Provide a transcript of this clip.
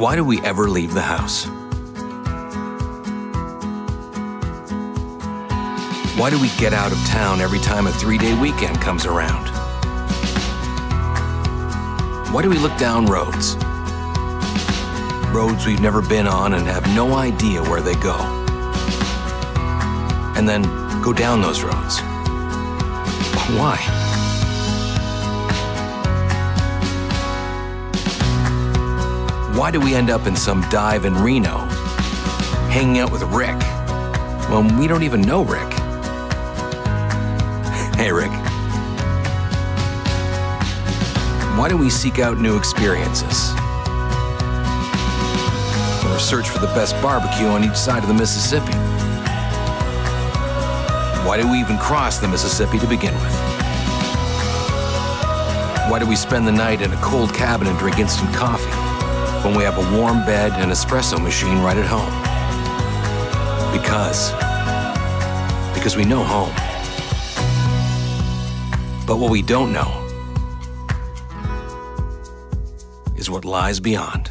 Why do we ever leave the house? Why do we get out of town every time a three day weekend comes around? Why do we look down roads? Roads we've never been on and have no idea where they go. And then go down those roads. Why? Why do we end up in some dive in Reno, hanging out with Rick, when we don't even know Rick? Hey, Rick. Why do we seek out new experiences? Or search for the best barbecue on each side of the Mississippi? Why do we even cross the Mississippi to begin with? Why do we spend the night in a cold cabin and drink instant coffee when we have a warm bed and espresso machine right at home? Because. Because we know home. But what we don't know is what lies beyond.